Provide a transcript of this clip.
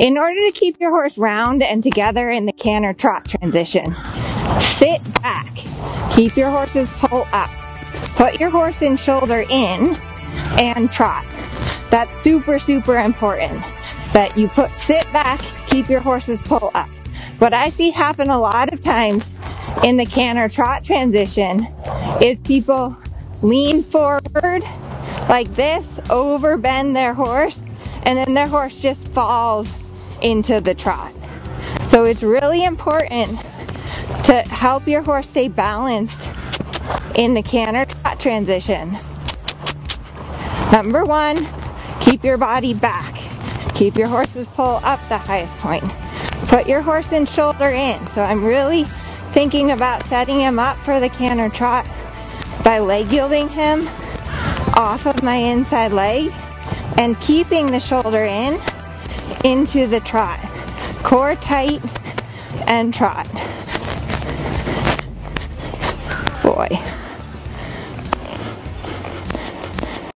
In order to keep your horse round and together in the canter trot transition, sit back. Keep your horse's poll up. Put your horse in shoulder in and trot. That's super, super important that you put sit back, keep your horse's poll up. What I see happen a lot of times in the canter trot transition is people lean forward like this, overbend their horse, and then their horse just falls into the trot. So it's really important to help your horse stay balanced in the canter trot transition. Number one, keep your body back. Keep your horse's poll up the highest point. Put your horse in shoulder in. So I'm really thinking about setting him up for the canter trot by leg yielding him off of my inside leg and keeping the shoulder in into the trot. Core tight and trot. Boy.